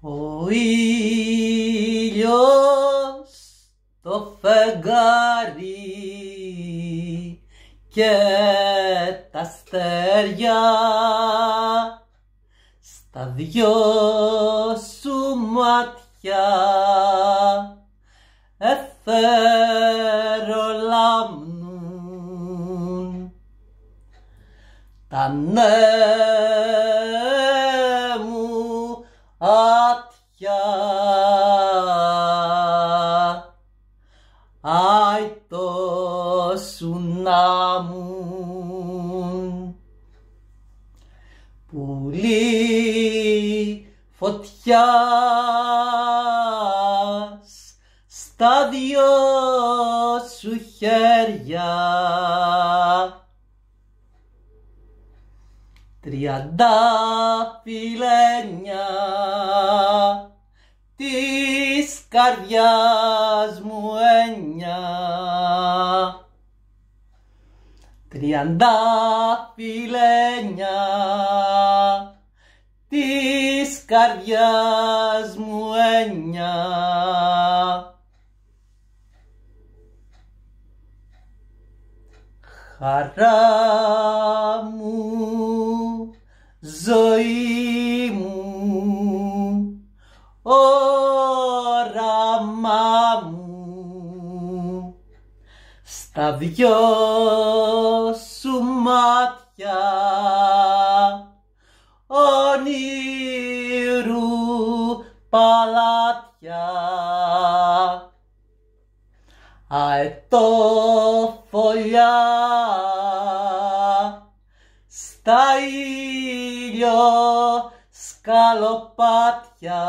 Ο ήλιος το φεγγάρι και τα αστέρια στα δυο σου μάτια. Εθερολάμνουν τα νέα πουλί φωτιάς στα δυο σου χέρια. Τριάντα φιλένια της καρδιάς τριάντα φιλένια της καρδιάς μου έννοια χαρά στα δυο σου μάτια. Όνειρου παλάτια. Αετό φωλιά στα ήλιο σκαλοπάτια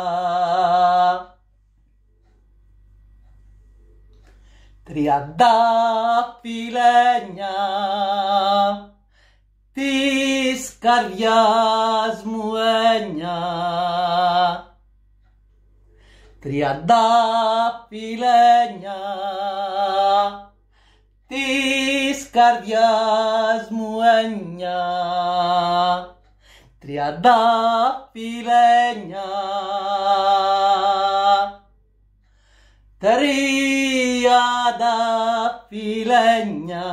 τριάντα φιλένια της καρδιάς μου έννοια τριάντα φιλένια της καρδιάς μου έννοια τριάντα φιλένια τριάντα φιλένια